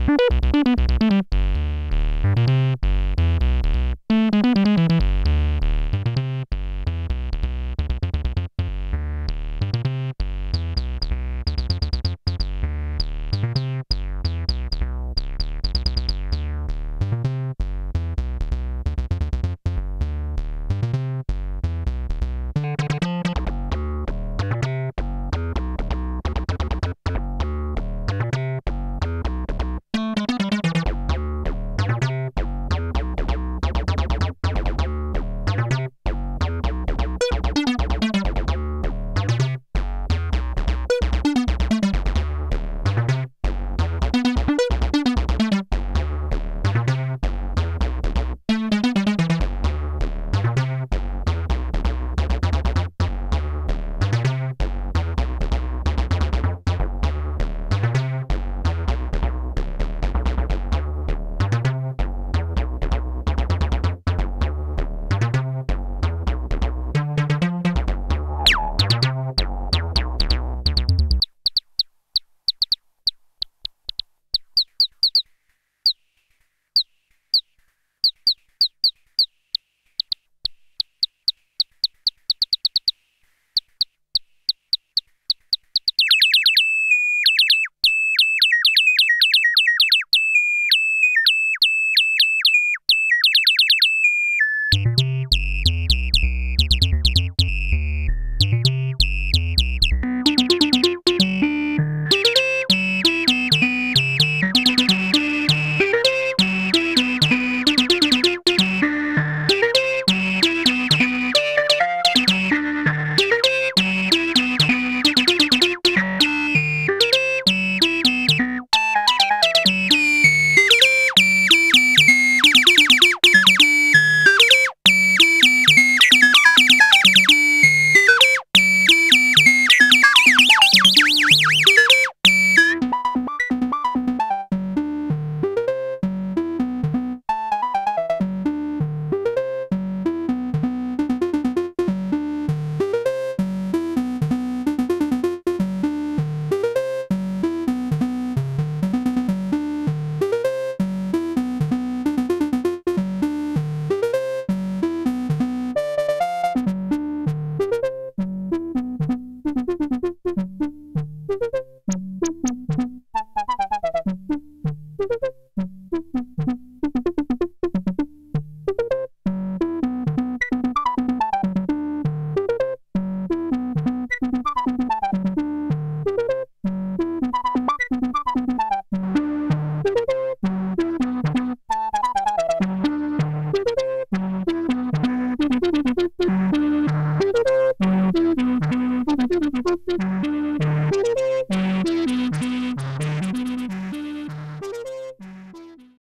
Thank you. you Thank you.